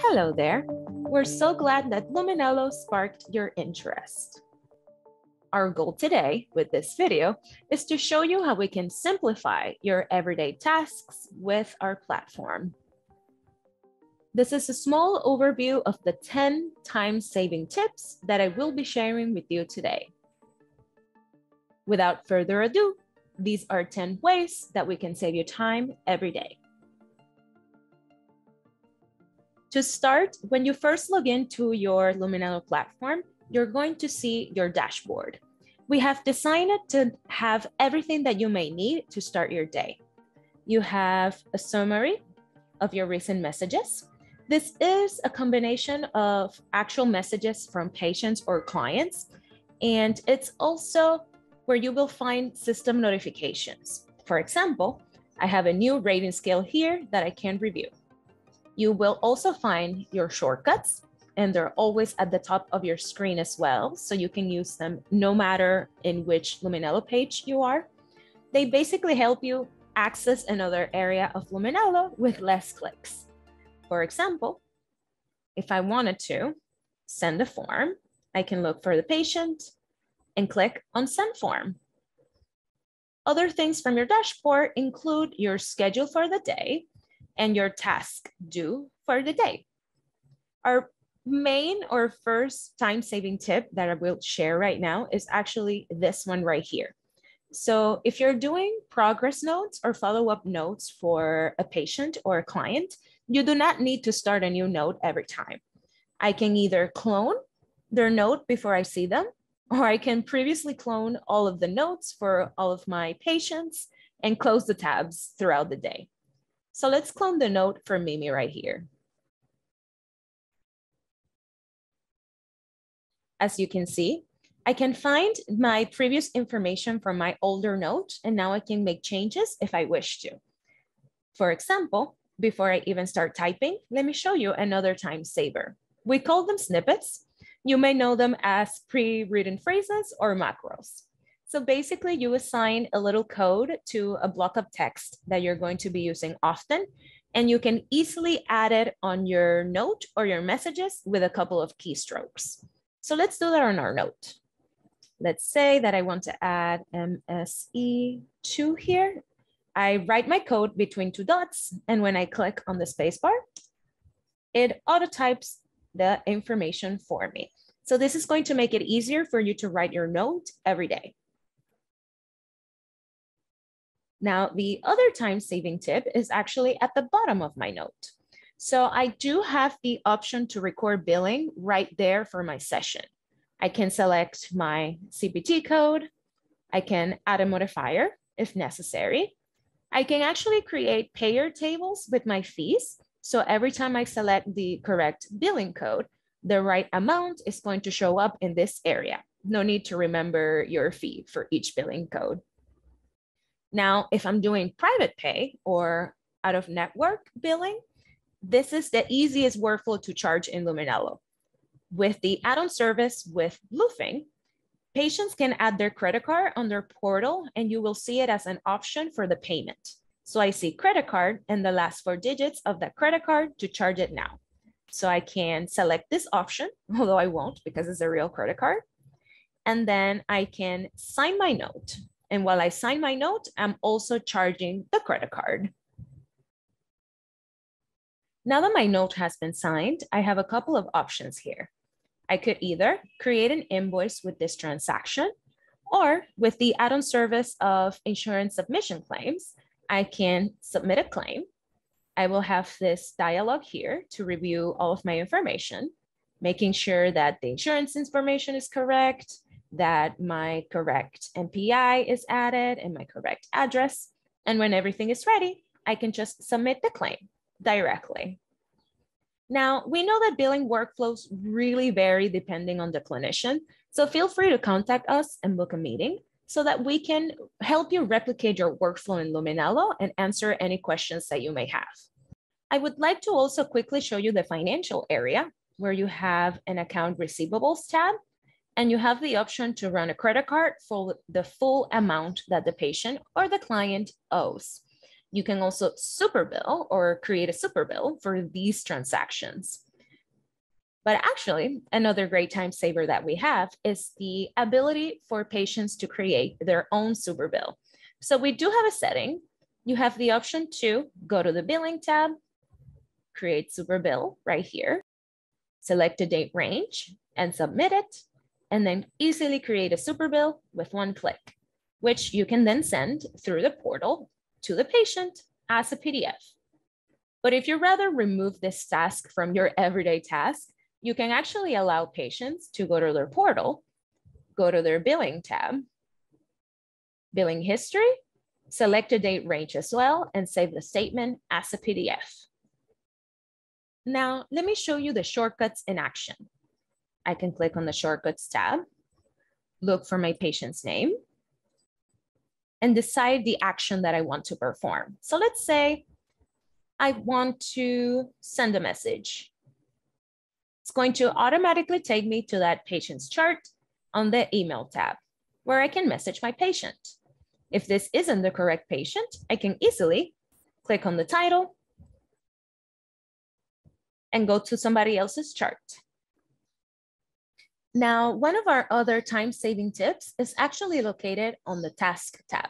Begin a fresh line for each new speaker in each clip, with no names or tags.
Hello there. We're so glad that Luminello sparked your interest. Our goal today with this video is to show you how we can simplify your everyday tasks with our platform. This is a small overview of the 10 time saving tips that I will be sharing with you today. Without further ado, these are 10 ways that we can save you time every day. To start, when you first log into your Luminello platform, you're going to see your dashboard. We have designed it to have everything that you may need to start your day. You have a summary of your recent messages. This is a combination of actual messages from patients or clients, and it's also where you will find system notifications. For example, I have a new rating scale here that I can review. You will also find your shortcuts and they're always at the top of your screen as well. So you can use them no matter in which Luminello page you are. They basically help you access another area of Luminello with less clicks. For example, if I wanted to send a form, I can look for the patient and click on send form. Other things from your dashboard include your schedule for the day, and your task due for the day. Our main or first time saving tip that I will share right now is actually this one right here. So if you're doing progress notes or follow-up notes for a patient or a client, you do not need to start a new note every time. I can either clone their note before I see them, or I can previously clone all of the notes for all of my patients and close the tabs throughout the day. So let's clone the note for Mimi right here. As you can see, I can find my previous information from my older note, and now I can make changes if I wish to. For example, before I even start typing, let me show you another time saver. We call them snippets. You may know them as pre-written phrases or macros. So basically you assign a little code to a block of text that you're going to be using often, and you can easily add it on your note or your messages with a couple of keystrokes. So let's do that on our note. Let's say that I want to add MSE2 here. I write my code between two dots, and when I click on the spacebar, it auto types the information for me. So this is going to make it easier for you to write your note every day. Now, the other time saving tip is actually at the bottom of my note. So I do have the option to record billing right there for my session. I can select my CPT code. I can add a modifier if necessary. I can actually create payer tables with my fees. So every time I select the correct billing code, the right amount is going to show up in this area. No need to remember your fee for each billing code. Now, if I'm doing private pay or out of network billing, this is the easiest workflow to charge in Luminello. With the add-on service with Bluefin, patients can add their credit card on their portal and you will see it as an option for the payment. So I see credit card and the last four digits of that credit card to charge it now. So I can select this option, although I won't because it's a real credit card. And then I can sign my note. And while I sign my note, I'm also charging the credit card. Now that my note has been signed, I have a couple of options here. I could either create an invoice with this transaction, or with the add-on service of insurance submission claims, I can submit a claim. I will have this dialog here to review all of my information, making sure that the insurance information is correct, that my correct NPI is added and my correct address. And when everything is ready, I can just submit the claim directly. Now, we know that billing workflows really vary depending on the clinician, so feel free to contact us and book a meeting so that we can help you replicate your workflow in Luminello and answer any questions that you may have. I would like to also quickly show you the financial area where you have an account receivables tab and you have the option to run a credit card for the full amount that the patient or the client owes. You can also super bill or create a super bill for these transactions. But actually, another great time saver that we have is the ability for patients to create their own super bill. So we do have a setting. You have the option to go to the billing tab, create super bill right here, select a date range and submit it, and then easily create a super bill with one click, which you can then send through the portal to the patient as a PDF. But if you rather remove this task from your everyday task, you can actually allow patients to go to their portal, go to their billing tab, billing history, select a date range as well, and save the statement as a PDF. Now, let me show you the shortcuts in action. I can click on the shortcuts tab, look for my patient's name, and decide the action that I want to perform. So let's say I want to send a message. It's going to automatically take me to that patient's chart on the email tab where I can message my patient. If this isn't the correct patient, I can easily click on the title and go to somebody else's chart. Now, one of our other time-saving tips is actually located on the task tab.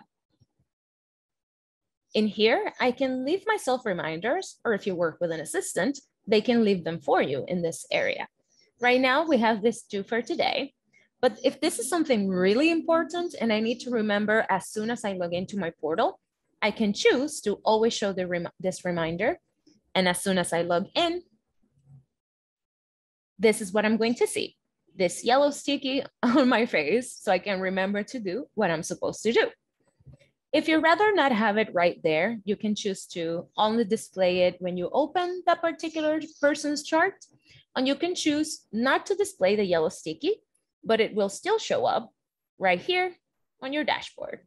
In here, I can leave myself reminders, or if you work with an assistant, they can leave them for you in this area. Right now, we have this due for today. But if this is something really important and I need to remember as soon as I log into my portal, I can choose to always show rem this reminder. And as soon as I log in, this is what I'm going to see, this yellow sticky on my face so I can remember to do what I'm supposed to do. If you rather not have it right there, you can choose to only display it when you open that particular person's chart. And you can choose not to display the yellow sticky, but it will still show up right here on your dashboard.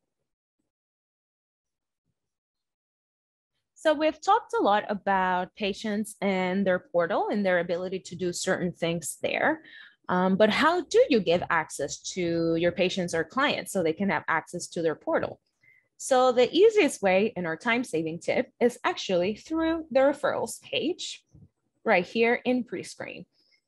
So we've talked a lot about patients and their portal and their ability to do certain things there. Um, but how do you give access to your patients or clients so they can have access to their portal? So the easiest way in our time-saving tip is actually through the referrals page right here in pre-screen.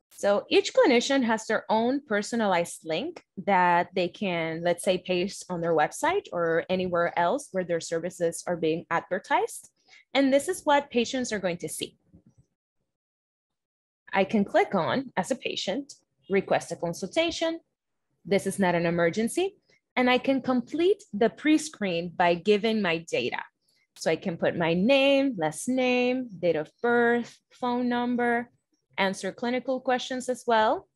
So each clinician has their own personalized link that they can, let's say, paste on their website or anywhere else where their services are being advertised. And this is what patients are going to see. I can click on, as a patient, request a consultation. This is not an emergency, and I can complete the pre-screen by giving my data. So I can put my name, last name, date of birth, phone number, answer clinical questions as well.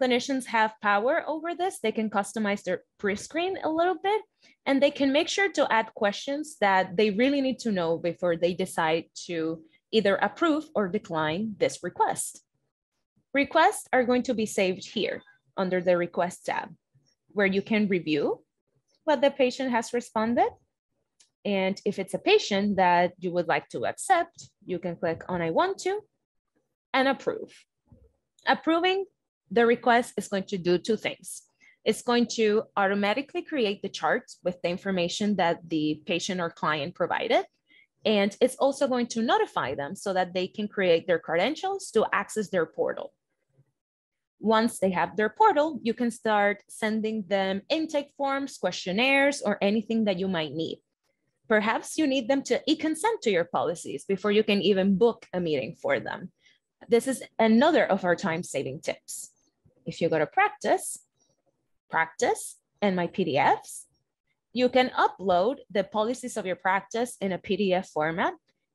Clinicians have power over this. They can customize their pre-screen a little bit, and they can make sure to add questions that they really need to know before they decide to either approve or decline this request. Requests are going to be saved here under the request tab where you can review what the patient has responded. And if it's a patient that you would like to accept, you can click on I want to and approve. Approving the request is going to do two things. It's going to automatically create the charts with the information that the patient or client provided. And it's also going to notify them so that they can create their credentials to access their portal. Once they have their portal, you can start sending them intake forms, questionnaires, or anything that you might need. Perhaps you need them to e-consent to your policies before you can even book a meeting for them. This is another of our time-saving tips. If you go to practice, practice, and my PDFs, you can upload the policies of your practice in a PDF format.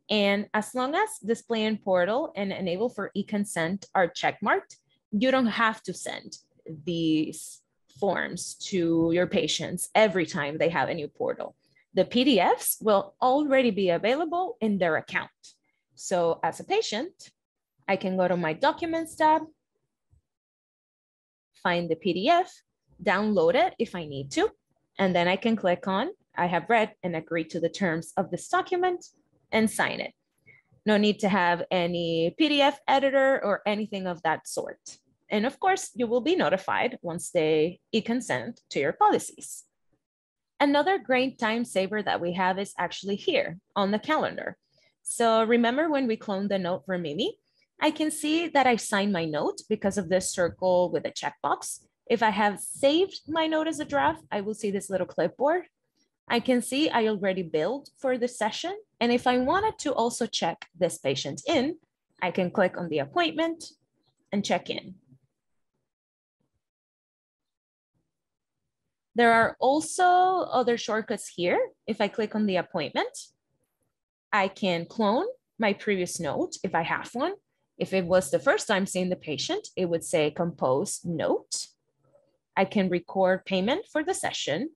And as long as display in portal and enable for e-consent are checkmarked, you don't have to send these forms to your patients every time they have a new portal. The PDFs will already be available in their account. So as a patient, I can go to my documents tab, find the PDF, download it if I need to, and then I can click on, I have read and agreed to the terms of this document and sign it. No need to have any PDF editor or anything of that sort. And of course, you will be notified once they e-consent to your policies. Another great time saver that we have is actually here on the calendar. So remember when we cloned the note for Mimi? I can see that I signed my note because of this circle with a checkbox. If I have saved my note as a draft, I will see this little clipboard. I can see I already billed for the session. And if I wanted to also check this patient in, I can click on the appointment and check in. There are also other shortcuts here. If I click on the appointment, I can clone my previous note if I have one. If it was the first time seeing the patient, it would say compose note. I can record payment for the session.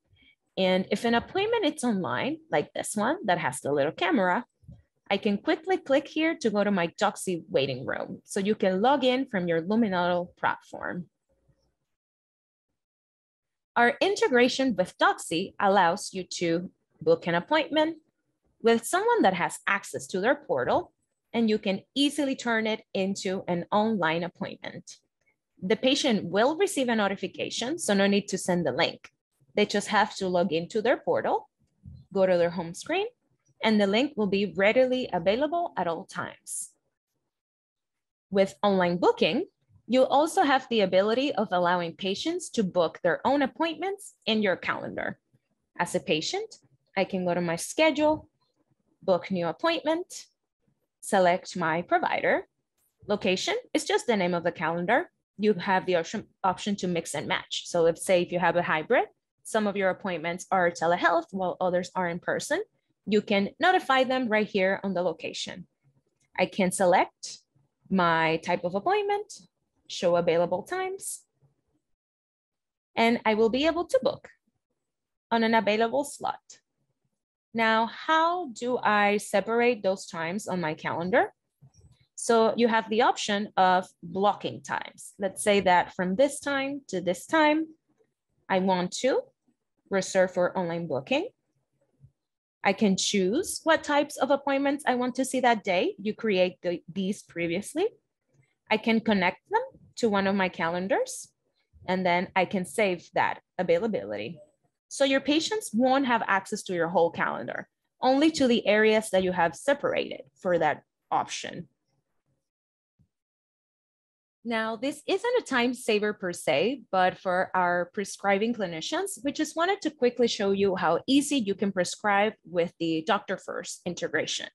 And if an appointment is online, like this one that has the little camera, I can quickly click here to go to my Doxy waiting room. So you can log in from your Luminello platform. Our integration with Doxy allows you to book an appointment with someone that has access to their portal, and you can easily turn it into an online appointment. The patient will receive a notification, so no need to send the link. They just have to log into their portal, go to their home screen, and the link will be readily available at all times. With online booking, you also have the ability of allowing patients to book their own appointments in your calendar. As a patient, I can go to my schedule, book new appointment, select my provider. Location is just the name of the calendar. You have the option, option to mix and match. So if say if you have a hybrid, some of your appointments are telehealth while others are in person, you can notify them right here on the location. I can select my type of appointment, show available times, and I will be able to book on an available slot. Now, how do I separate those times on my calendar? So you have the option of blocking times. Let's say that from this time to this time, I want to reserve for online booking. I can choose what types of appointments I want to see that day. You create the, these previously. I can connect them to one of my calendars, and then I can save that availability. So your patients won't have access to your whole calendar, only to the areas that you have separated for that option. Now, this isn't a time saver per se, but for our prescribing clinicians, we just wanted to quickly show you how easy you can prescribe with the DrFirst integration.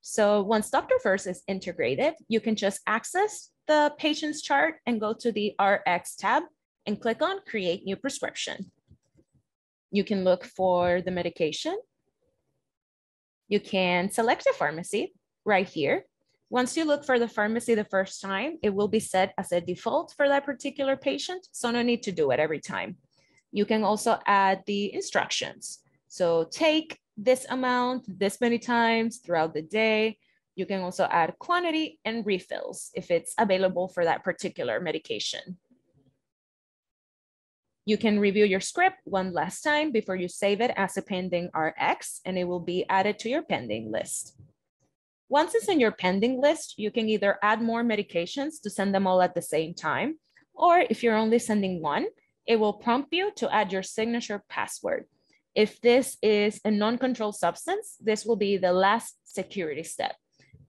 So once DrFirst is integrated, you can just access the patient's chart and go to the RX tab and click on create new prescription. You can look for the medication. You can select a pharmacy right here. Once you look for the pharmacy the first time, it will be set as a default for that particular patient, so no need to do it every time. You can also add the instructions. So take this amount this many times throughout the day. You can also add quantity and refills if it's available for that particular medication. You can review your script one last time before you save it as a pending RX and it will be added to your pending list. Once it's in your pending list, you can either add more medications to send them all at the same time, or if you're only sending one, it will prompt you to add your signature password. If this is a non-controlled substance, this will be the last security step.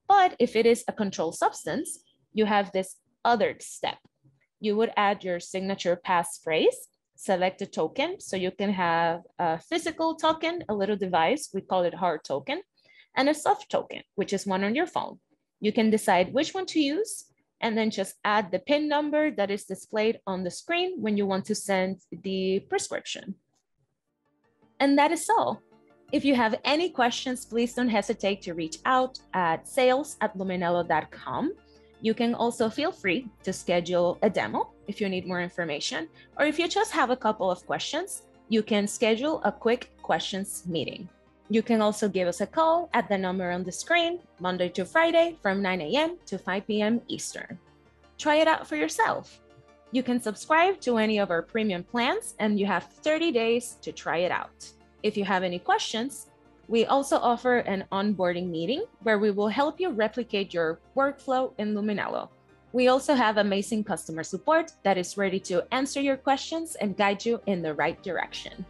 But if it is a controlled substance, you have this other step. You would add your signature passphrase, select a token. So you can have a physical token, a little device, we call it hard token, and a soft token, which is one on your phone. You can decide which one to use and then just add the PIN number that is displayed on the screen when you want to send the prescription. And that is all. If you have any questions, please don't hesitate to reach out at sales at luminello.com. You can also feel free to schedule a demo if you need more information, or if you just have a couple of questions, you can schedule a quick questions meeting. You can also give us a call at the number on the screen, Monday to Friday from 9 a.m. to 5 p.m. Eastern. Try it out for yourself. You can subscribe to any of our premium plans, and you have 30 days to try it out. If you have any questions, we also offer an onboarding meeting where we will help you replicate your workflow in Luminello. We also have amazing customer support that is ready to answer your questions and guide you in the right direction.